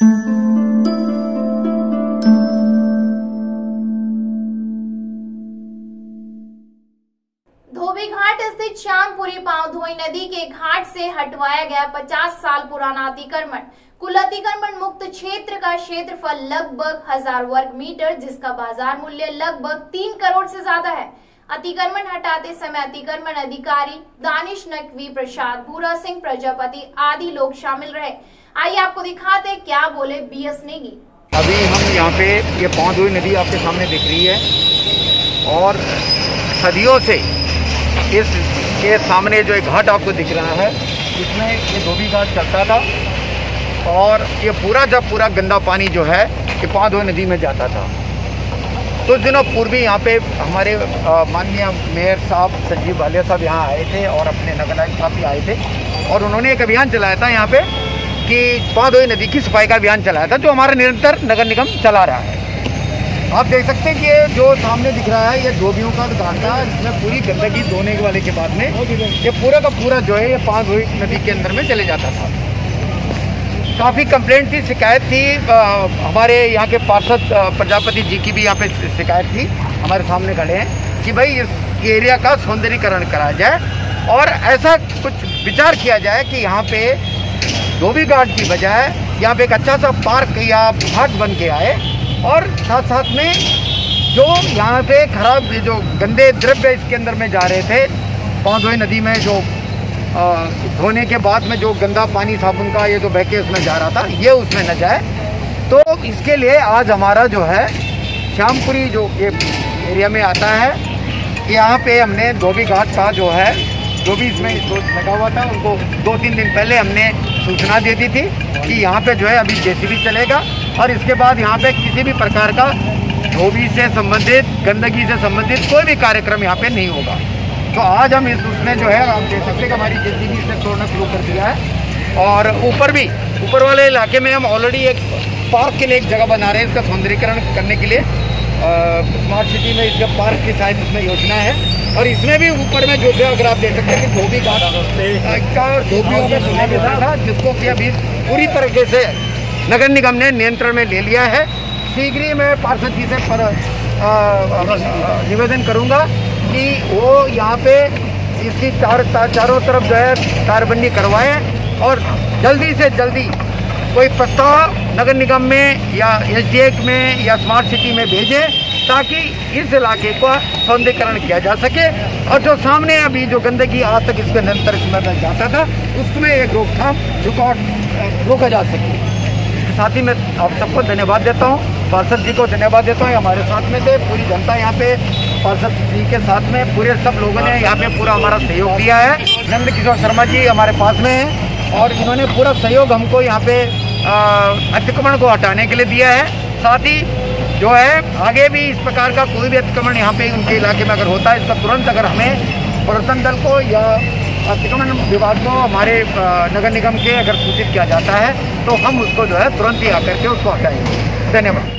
धोबी घाट स्थित श्यामपुरी पाँव धोई नदी के घाट से हटवाया गया 50 साल पुराना अतिक्रमण। कुल अतिक्रमण मुक्त क्षेत्र का क्षेत्रफल लगभग हज़ार वर्ग मीटर, जिसका बाज़ार मूल्य लगभग तीन करोड़ से ज़्यादा है। अतिक्रमण हटाते समय अतिक्रमण अधिकारी दानिश नकवी प्रसाद भूरा सिंह, प्रजापति आदि लोग शामिल रहे। आइए आपको दिखाते क्या बोले बी एस नेगी। अभी हम यहाँ पे ये पौधोई नदी आपके सामने दिख रही है और सदियों से इस के सामने जो एक घाट आपको दिख रहा है, इसमें ये धोबी घाट चलता था और ये पूरा जब पूरा गंदा पानी जो है ये पौधोई नदी में जाता था। कुछ दिनों पूर्वी यहाँ पे हमारे माननीय मेयर साहब संजीव भालिया साहब यहाँ आए थे और अपने नगर नायक साहब भी आए थे और उन्होंने एक अभियान चलाया था यहाँ पे कि पौधोई नदी की सफ़ाई का अभियान चलाया था, जो हमारा निरंतर नगर निगम चला रहा है। आप देख सकते हैं कि ये जो सामने दिख रहा है, ये धोबियों का दुकान था इसमें पूरी गंदगी धोने वाले के बाद में ये पूरा का पूरा जो है, ये पाँधोई नदी के अंदर में चले जाता था। काफ़ी कंप्लेंट थी शिकायत थी अ, हमारे यहाँ के पार्षद प्रजापति जी की भी यहाँ पे शिकायत थी हमारे सामने खड़े हैं कि भाई इस एरिया का सौंदर्यीकरण कराया जाए और ऐसा कुछ विचार किया जाए कि यहाँ पे धोबी घाट की बजाय यहाँ पे एक अच्छा सा पार्क या घाट बन के आए और साथ साथ में जो यहाँ पे खराब जो गंदे द्रव्य इसके अंदर में जा रहे थे पौधोई नदी में जो धोने के बाद में जो गंदा पानी साबुन का ये जो बह के उसमें जा रहा था, ये उसमें न जाए। तो इसके लिए आज हमारा जो है, श्यामपुरी जो ये एरिया में आता है, यहाँ पे हमने धोबी घाट का जो है, जो भी इसमें लगा हुआ था, उनको दो तीन दिन पहले हमने सूचना दे दी थी कि यहाँ पे जो है अभी जेसीबी चलेगा और इसके बाद यहाँ पे किसी भी प्रकार का धोबी से संबंधित, गंदगी से संबंधित कोई भी कार्यक्रम यहाँ पे नहीं होगा। तो आज हम इस उसमें जो है आप देख सकते हैं कि हमारी जेसीबी इसने छोड़ना शुरू कर दिया है। और ऊपर भी, ऊपर वाले इलाके में हम ऑलरेडी एक पार्क के लिए एक जगह बना रहे हैं इसका सौंदर्यीकरण करने के लिए। स्मार्ट सिटी में इसका पार्क की शायद इसमें योजना है। और इसमें भी ऊपर में जो भी अगर आप देख सकते हैं कि धोबी का और धोबियों सुना मिलता था जिसको कि अभी पूरी तरीके से नगर निगम ने नियंत्रण में ले लिया है। शीघ्र ही मैं पार्षद जी से पर निवेदन करूँगा। कि वो यहाँ पे इसकी चार चारों तरफ़ जो है तारबंदी करवाएँ और जल्दी से जल्दी कोई प्रस्ताव नगर निगम में या एस में या स्मार्ट सिटी में भेजें ताकि इस इलाके का सौंदर्यकरण किया जा सके। और जो सामने अभी जो गंदगी आज तक इसके निरंतर इसमें जाता था, उसमें एक रोकथाम रुकावट रोका जा सके। इसके साथ ही मैं आप सबको धन्यवाद देता हूँ। पार्षद जी को धन्यवाद देता हूँ। हमारे साथ में थे। पूरी जनता यहाँ पे पार्षद जी के साथ में पूरे सब लोगों ने यहाँ पे पूरा हमारा सहयोग दिया है। नंद किशोर शर्मा जी हमारे पास में हैं और इन्होंने पूरा सहयोग हमको यहाँ पे अतिक्रमण को हटाने के लिए दिया है। साथ ही जो है, आगे भी इस प्रकार का कोई भी अतिक्रमण यहाँ पे उनके इलाके में अगर होता है, इसका तुरंत अगर हमें प्रवर्तन दल को या अतिक्रमण विभाग को हमारे नगर निगम के अगर सूचित किया जाता है तो हम उसको जो है तुरंत ही आकर के उसको हटाएँगे। धन्यवाद।